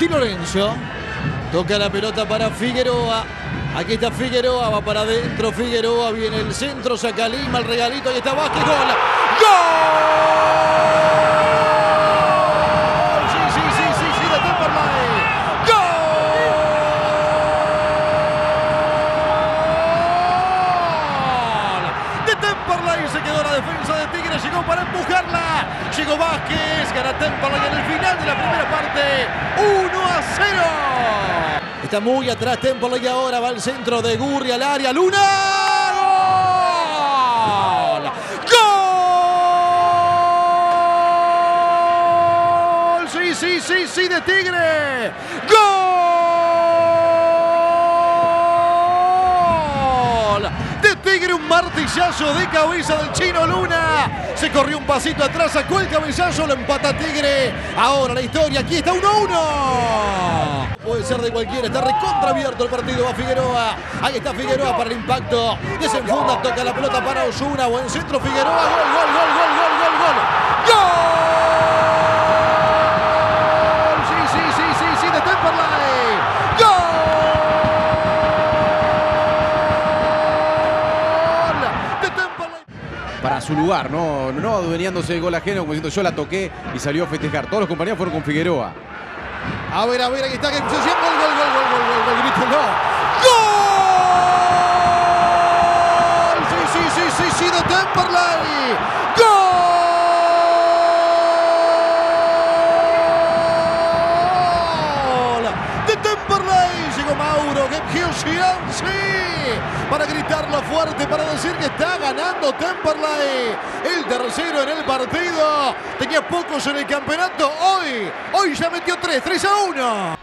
Di Lorenzo. Toca la pelota para Figueroa. Aquí está Figueroa, va para adentro. Figueroa viene el centro, saca Lima, el regalito. y está Vázquez. ¡Gol! De Temperley se quedó la defensa de Tigre. Llegó para empujarla. Llegó Vázquez. Gana Temperley en el final de la primera parte. 1 a 0. Está muy atrás Temperley ahora. Va al centro de Gurri al área. ¡Luna! Sí, sí, sí, de Tigre. ¡Gol! De Tigre un martillazo de cabeza del chino Luna. Se corrió un pasito atrás, sacó el cabezazo, lo empata Tigre. Ahora la historia, aquí está 1-1. Puede ser de cualquiera, está recontra abierto el partido, va Figueroa. Ahí está Figueroa para el impacto. Desenfunda, toca la pelota para Osuna. Buen centro, Figueroa. Gol, su lugar, no, no adueñándose el gol ajeno, como diciendo yo la toqué y salió a festejar. Todos los compañeros fueron con Figueroa. A ver, a ver, aquí está, gol, gol, gol, gol, gol, gol, gol. Que sí, para gritarlo fuerte, para decir que está ganando Temperley. El tercero en el partido. Tenía pocos en el campeonato. Hoy, hoy ya metió tres, 3 a 1.